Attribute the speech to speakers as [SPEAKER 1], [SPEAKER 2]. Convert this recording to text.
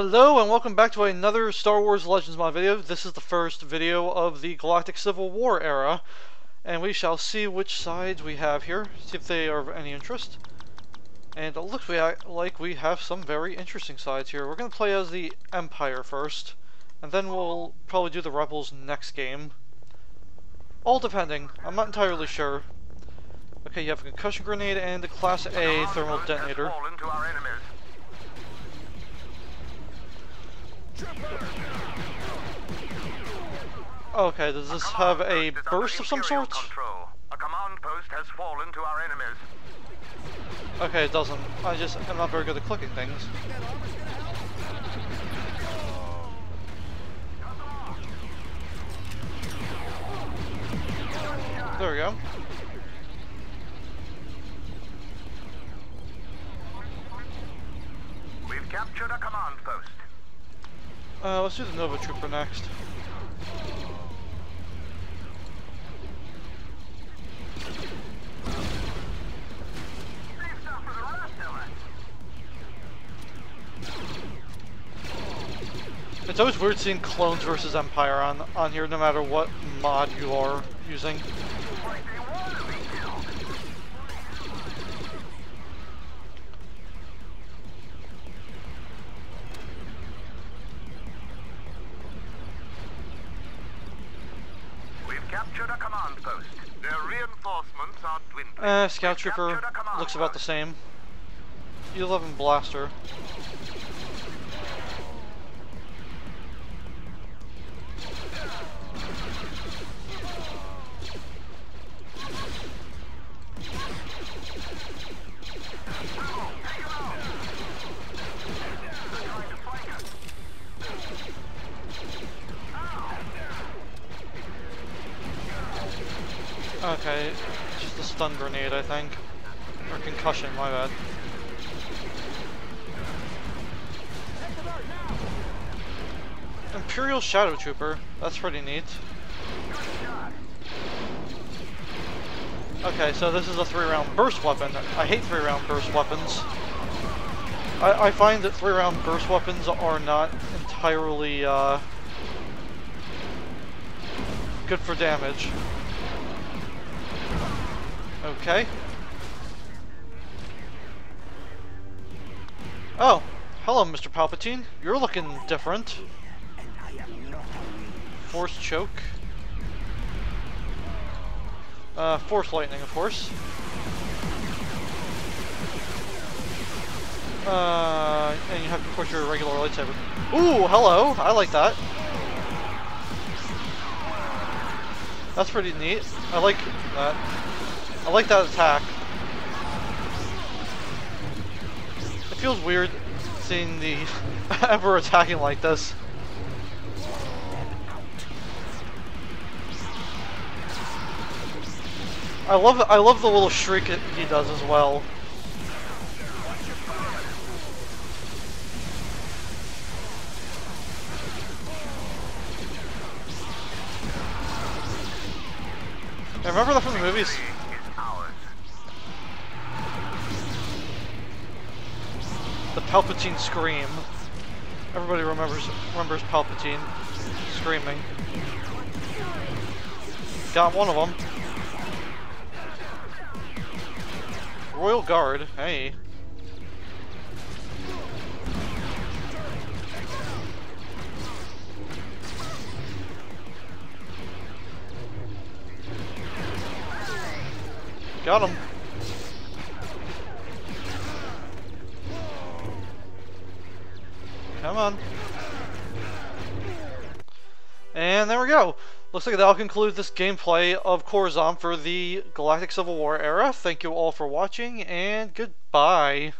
[SPEAKER 1] Hello and welcome back to another Star Wars Legends mod video. This is the first video of the Galactic Civil War era. And we shall see which sides we have here, see if they are of any interest. And it looks like we have some very interesting sides here. We're going to play as the Empire first, and then we'll probably do the Rebels next game. All depending, I'm not entirely sure. Okay, you have a concussion grenade and a Class A thermal detonator. Okay, does this have a burst of some sort? A command post has fallen to our enemies. Okay, it doesn't. I just am not very good at clicking things. There we go.
[SPEAKER 2] We've captured a command post.
[SPEAKER 1] Uh, let's do the Nova Trooper next. It's always weird seeing clones versus Empire on on here, no matter what mod you are using.
[SPEAKER 2] Captured a command post. Their reinforcements are dwindling.
[SPEAKER 1] Uh, Scout Trooper looks about the same. U-11 Blaster. Okay, just a stun grenade, I think. Or concussion, my bad. Imperial Shadow Trooper. That's pretty neat. Okay, so this is a three-round burst weapon. I hate three-round burst weapons. I, I find that three-round burst weapons are not entirely uh, good for damage. Okay. Oh, hello, Mr. Palpatine. You're looking different. Force choke. Uh, force lightning, of course. Uh, and you have, of course, your regular lightsaber. Ooh, hello! I like that. That's pretty neat. I like that. I like that attack. It feels weird seeing the Emperor attacking like this. I love I love the little shriek he does as well. I remember that from the movies. Palpatine scream. Everybody remembers remembers Palpatine screaming. Got one of them. Royal Guard, hey. Got him. Come on. And there we go. Looks like that'll conclude this gameplay of Coruscant for the Galactic Civil War era. Thank you all for watching, and goodbye.